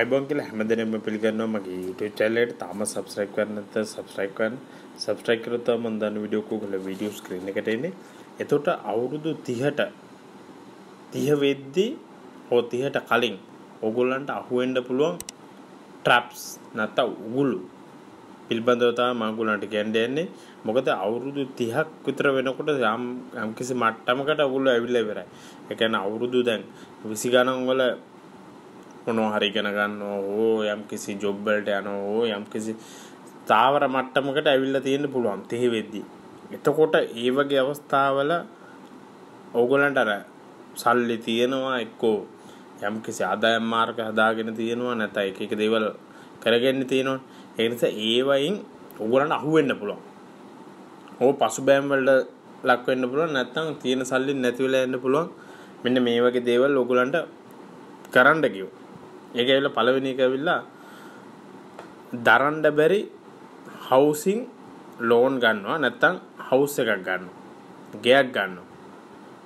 ආයිබෝන් කියලා හැමදෙනෙම පිළිගන්නවා. මගේ YouTube channel එකට තාම subscribe කරන්න නැත්නම් subscribe කරන්න. Subscribe කරොත් තමයි මම දාන වීඩියෝ කෝකල වීඩියෝ ස්ක්‍රීන් එකට එන්නේ. එතකොට අවුරුදු 30ට 30 වෙද්දි හෝ 30ට කලින් ඕගොල්ලන්ට අහුවෙන්න පුළුවන් traps නැත්නම් උගුළු. පිළිබඳව තමයි මම ඔයගොල්ලන්ට කියන්න යන්නේ. මොකද අවුරුදු 30ක් විතර වෙනකොට යම් යම්කිසි මට්ටමකට ඔයගොල්ලෝ ඇවිල්ලා ඉවරයි. ඒ කියන්නේ අවුරුදු දැන් 20 ගණන් වල මොනවා හරි ඉගෙන ගන්නවා ඕ යම් කිසි ජොබ් වලට යනවා ඕ යම් කිසි ස්ථාවර මට්ටමකට ඇවිල්ලා තියෙන්න පුළුවන් තෙහි වෙද්දි. එතකොට ඒ වගේ අවස්ථාවල ඕගොල්ලන්ට අර සල්ලි තියෙනවා එක්කෝ යම් කිසි ආදායම් මාර්ග හදාගෙන තියෙනවා නැත්නම් එක එක දේවල් කරගෙන තියෙනවා. ඒ නිසා ඒ වයින් ඕගොල්ලන්ට අහු වෙන්න පුළුවන්. ඕ පසුබෑම් වලට ලක් වෙන්න පුළුවන් නැත්නම් තියෙන සල්ලි නැති වෙලා යන්න පුළුවන්. මෙන්න මේ වගේ දේවල් ඕගොල්ලන්ට කරන්න කිව්වා. ඒක ඇවිල්ලා පළවෙනි එක ඇවිල්ලා දරන්න බැරි හවුසින් ලෝන් ගන්නවා නැත්තම් හවුස් එකක් ගන්නවා. ගෙයක් ගන්නවා.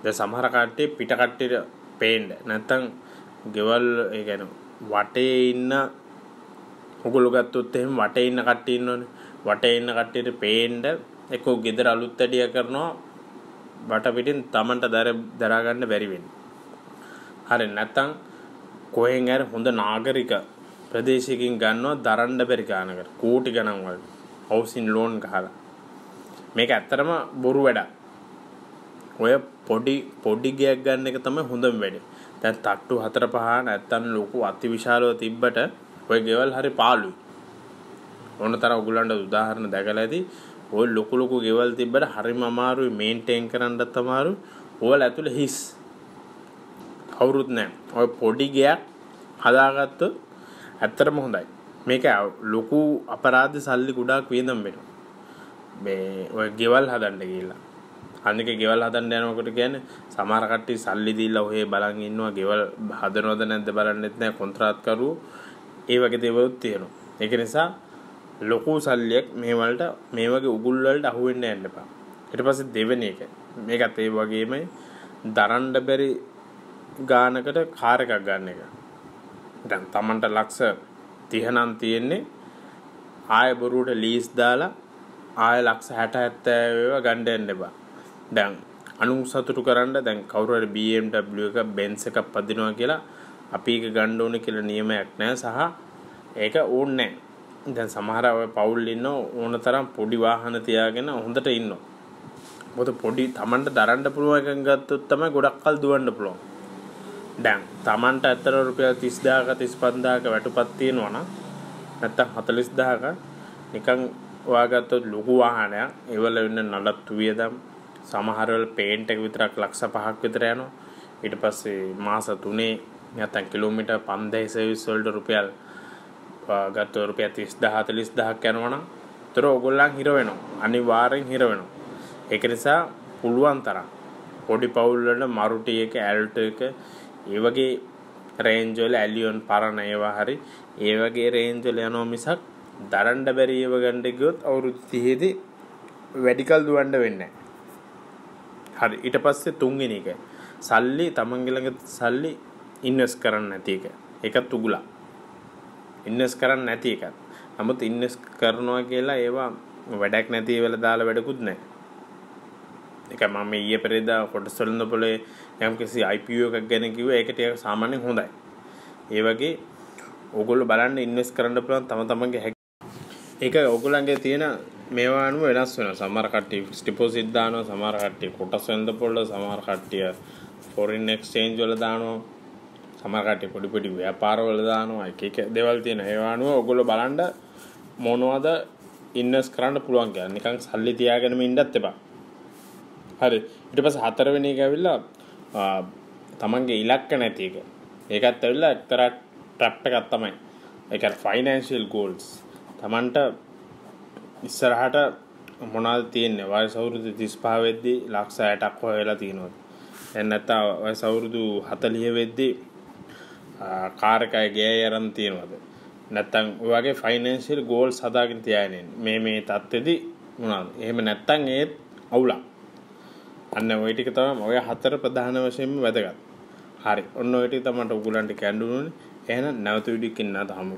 දැන් සමහර කට්ටිය පිට කට්ටියට පේන්න නැත්තම් ගෙවල් ඒ කියන්නේ වටේ ඉන්න උගුළු ගත්තොත් එහෙම වටේ ඉන්න කට්ටිය ඉන්නවනේ. වටේ ඉන්න කට්ටියට පේන්න එක්කෝ ගෙදර අලුත් ඇඩිය කරනවා වට පිටින් Tamanට දරා ගන්න බැරි වෙන්නේ. හරි නැත්තම් කොහෙන් හරි හොඳ නාගරික ප්‍රදේශයකින් ගන්නවා දරන්න බැරි ගානකට කෝටි ගණන් වල. හවුසින් ලෝන් ගහලා. මේක ඇත්තටම බොරු වැඩක්. ඔය පොඩි පොඩි ගයක් ගන්න එක තමයි හොඳම වැඩේ. දැන් තට්ටු හතර පහ නැත්තම් ලොකු අතිවිශාලව තිබ්බට ඔය ගෙවල් හරි පාළුයි. ඕන තරම් ඔයගලන්ට උදාහරණ දැකලා ඇති. ඔය ලොකු ලොකු ගෙවල් තිබ්බට හරිම අමාරුයි මේන්ටේන් කරන්නත් අමාරුයි. ඕවල ඇතුලේ හිස්. කවුරුත් නැහැ. ඔය පොඩි ගයක් හදාගත්තොත් ඇත්තටම හොඳයි. මේක ලොකු අපරාධ සල්ලි ගොඩාක් වියදම් වෙනවා. මේ ඔය ගෙවල් හදන්න ගිහිල්ලා. අනික ගෙවල් හදන්න යනකොට කියන්නේ සමහර කට්ටිය සල්ලි දීලා ඔහේ බලන් ඉන්නවා ගෙවල් හදනවද නැද්ද බලන්නෙත් නැහැ කොන්ත්‍රාත්කරු ඒ වගේ දේවලුත් තියෙනවා. ඒක නිසා ලොකු සල්ලියක් මේ වලට මේ වගේ උගුල් වලට අහු වෙන්න යන්න එපා. ඊට පස්සේ දෙවෙනි එක. මේකත් ඒ වගේමයි දරන්න බැරි ගානකට කාර් එකක් ගන්න එක. දැන් Tamanට ලක්ෂ 30 නම් තියෙන්නේ ආය බොරුවට ලීස් දාලා ආය ලක්ෂ 60 70 ඒවා ගන්න යන්න එපා. දැන් අනු සතුටු කරන්න දැන් කවුරු හරි BMW එක Benz එකක් පදිනවා කියලා අපි ඒක ගන්න ඕනේ කියලා නියමයක් නැහැ සහ ඒක ඕනේ නැහැ. දැන් සමහර අය පවුල් ඉන්න ඕන තරම් පොඩි වාහන තියාගෙන හොඳට ඉන්නවා. මොකද පොඩි Tamanට දරන්න පුළුවන් එකක් ගත්තොත් තමයි ගොඩක් කල් දුවන්න පුළුවන්. දැන් Tamanට ඇත්තට රුපියල් 30000ක 35000ක වැටුපක් තියෙනවා නම් නැත්තම් 40000ක නිකන් ඔයාගත්තොත් ලොකු වාහනයක්. ඒවල වෙන නඩත්තු වියදම් සමහර වෙල පේන්ට් එක විතරක් ලක්ෂ 5ක් විතර යනවා. ඊට පස්සේ මාස 3 නැත්තම් කිලෝමීටර් 5000 සර්විස් වලට රුපියල් ගත්ත රුපියල් 30000 40000ක් යනවා නම් ඒතර ඕගොල්ලන් හිර වෙනවා. අනිවාර්යෙන් හිර වෙනවා. ඒක නිසා පුළුවන් තරම් පොඩි පවුල් වල මරුටි එක ඇල්ටෝ එක ඒ වගේ රේන්ජ් වල ඇලියොන් පරණ ඒවා හරි ඒ වගේ රේන්ජ් වල යනවා මිසක් දරන්න බැරි ඒව ගන්න ගියොත් අවුරුදු 30 දී වැඩිකල් දුවන්න වෙන්නේ හරි ඊට පස්සේ තුන්වෙනි එක. සල්ලි තමන්ගේ ළඟ සල්ලි ඉන්වෙස්ට් කරන්න නැති එක. ඒකත් උගුලා ඉන්වෙස්ට් කරන්න නැති එකත්. නමුත් ඉන්වෙස්ට් කරනවා කියලා ඒවා වැඩක් නැති වෙලා දාලා වැඩකුත් නැහැ. එක මම ඊයේ පෙරේදා කොටස් වලින් පොලේ යම්කිසි IPO එකක් ගැන කිව්වා ඒක ටිකක් සාමාන්‍යයෙන් හොඳයි. ඒ වගේ ඕගොල්ලෝ බලන්න ඉන්වෙස්ට් කරන්න පුළුවන් තම තමන්ගේ ඒක ඕගොල්ලන්ගේ තියෙන මේවා අනුව වෙනස් වෙනවා. සමහර කට්ටිය ඩිපොසිට් දානවා, සමහර කට්ටිය කොටස් වෙනද පොළ, සමහර කට්ටිය ෆොරින් එක්ස්චේන්ජ් වල දානවා. සමහර කට්ටිය පොඩි පොඩි ව්‍යාපාර වල දානවා. එක එක දේවල් තියෙනවා. ඒවා අනුව ඕගොල්ලෝ බලන්න මොනවද ඉන්වෙස්ට් කරන්න පුළුවන් කියලා. නිකන් සල්ලි තියාගෙනම ඉන්නත් එපා. හරි ඊට පස්සේ හතරවෙනි එක ඇවිල්ලා තමන්ගේ ඉලක්ක නැති එක. ඒකත් ඇවිල්ලා එක්තරා ට්‍රැප් එකක් තමයි. ඒ කියන්නේ ෆයිනෑන්ෂියල් ගෝල්ස්. තමන්ට ඉස්සරහට මොනවද තියෙන්නේ? වයස අවුරුදු 35 වෙද්දී ලක්ෂ 60ක් හොයලා තියෙනවා. දැන් නැත්තම් වයස අවුරුදු 40 වෙද්දී කාර් එකයි ගේ අරන් තියෙනවද? නැත්තම් ඔය වගේ ෆයිනෑන්ෂියල් ගෝල්ස් හදාගෙන තියාගෙන මේ මේ தත්ත්වෙදි මොනවද? එහෙම නැත්තම් ඒත් අවුලක්. අන්න ඔය ටික තමයි ඔය හතර ප්‍රධාන වශයෙන්ම වැදගත්. හරි. ඔන්න ඔය ටික තමයි උගලන්ට කැඳුනුනේ. එහෙනම් නැවත වීඩියෝ එකකින් නාද හමු